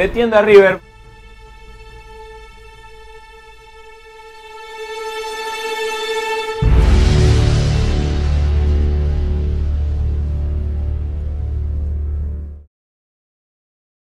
de Tienda River.